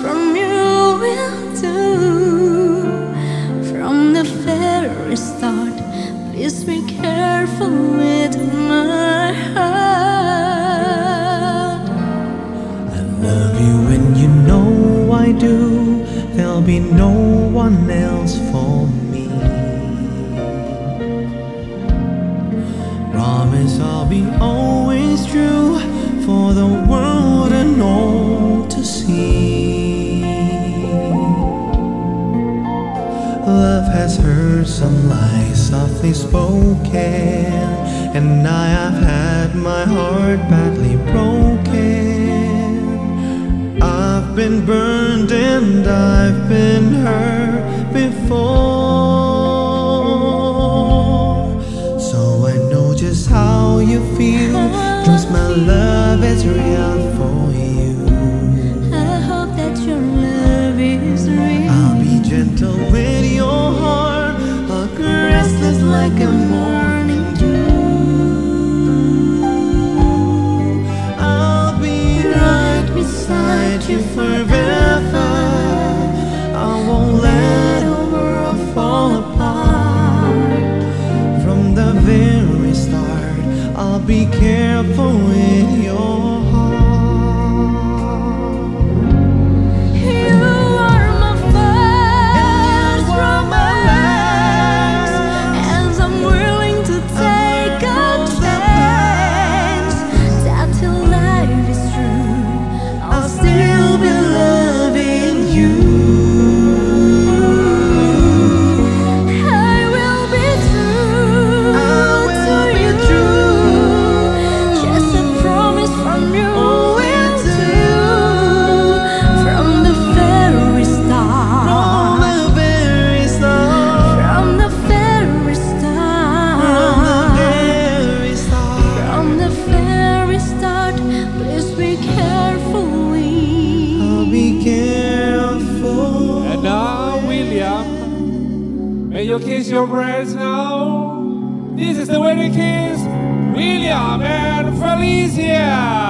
from you will do. From the very start, please be careful with my heart. I love you and you know I do. There'll be no one else for me. Promise I'll be always true for the world some lies softly spoken, and I have had my heart badly broken. I've been burned and I've been hurt before. So I know just how you feel. Trust my love like morning dew. I'll be right beside you forever. I won't let world fall apart. From the very start, I'll be careful with your you. May you kiss your breasts now. This is the wedding kiss, William and Felicia.